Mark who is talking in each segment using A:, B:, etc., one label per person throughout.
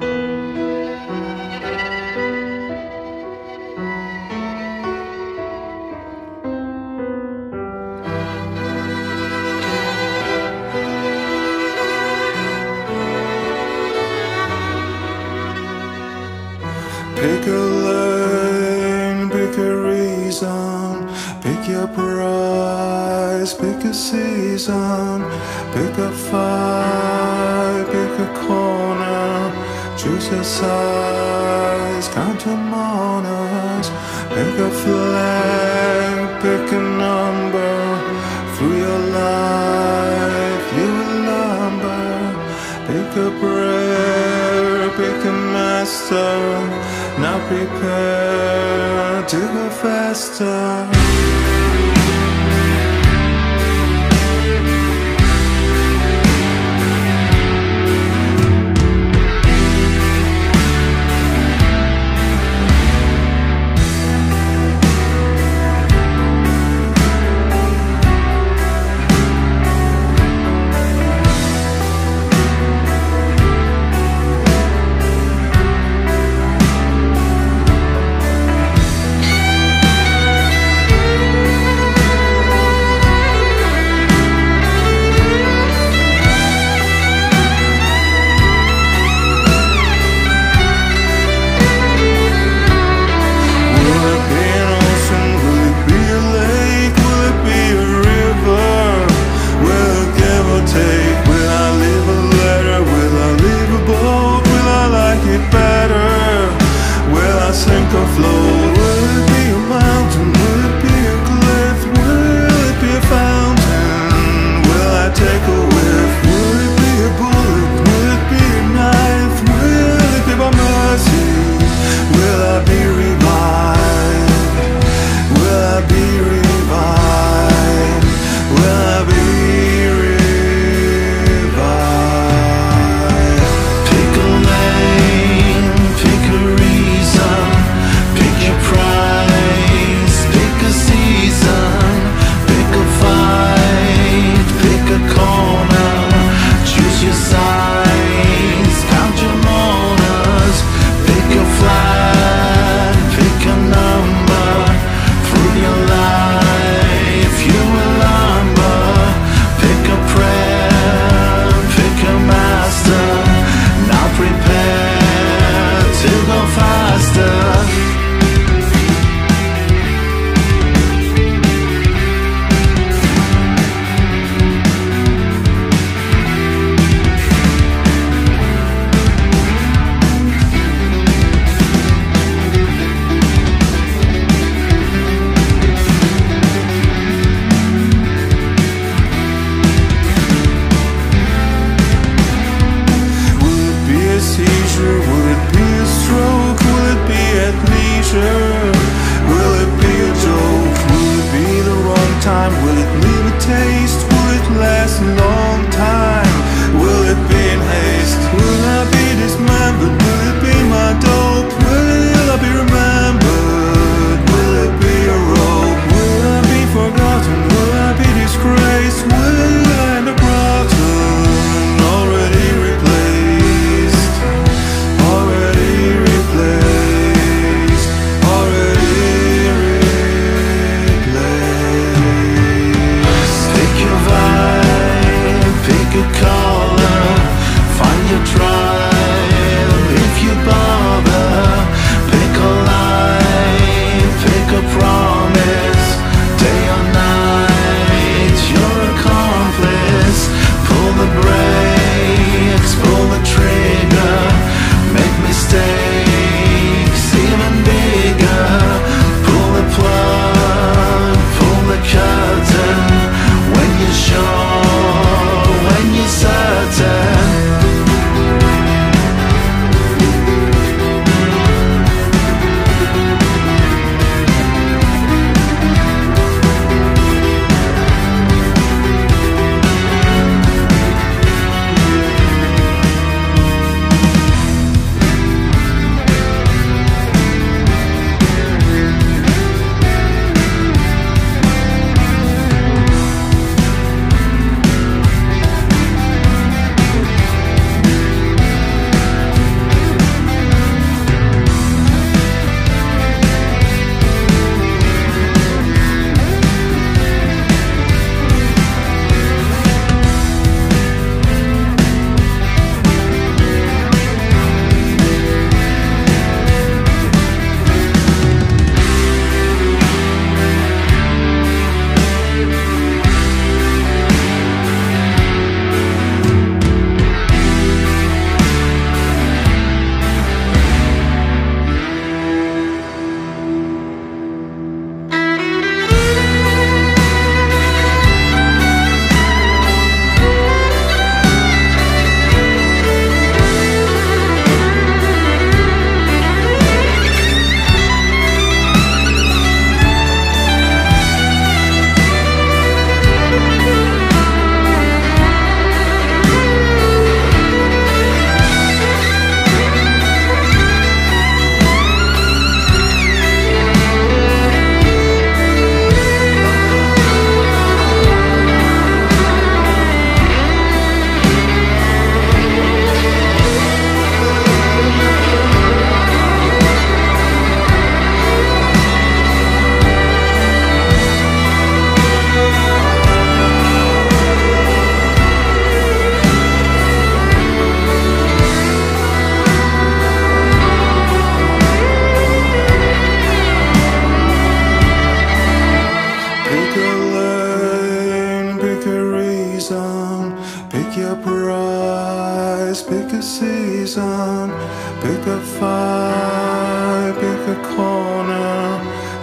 A: Pick a lane, pick a reason, pick your prize, pick a season, pick a fight. exercise, count your on Pick a flag, pick a number. Through your life, you will number. Pick a prayer, pick a master. Now prepare to go faster. sink or float taste.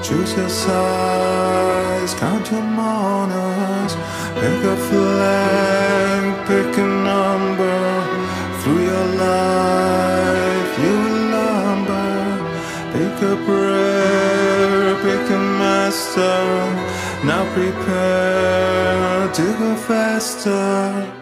A: Choose your size, count your mourners. Pick a flag, pick a number. Through your life, you will lumber. Pick a prayer, pick a master. Now prepare to go faster.